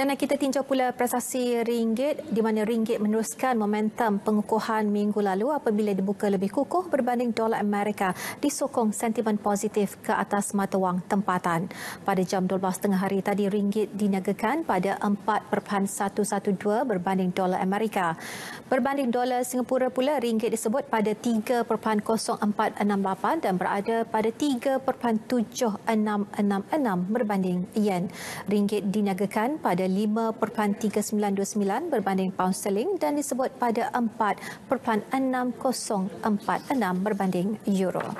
Dan kita tinjau pula prestasi ringgit di mana ringgit meneruskan momentum pengukuhan minggu lalu apabila dibuka lebih kukuh berbanding dolar Amerika disokong sentimen positif ke atas mata wang tempatan. Pada jam 12.30 hari tadi ringgit diniagakan pada 4.112 berbanding dolar Amerika. Berbanding dolar Singapura pula ringgit disebut pada 3.0468 dan berada pada 3.7666 berbanding yen. Ringgit diniagakan pada 5.3929 berbanding pound sterling dan disebut pada 4.6046 berbanding euro.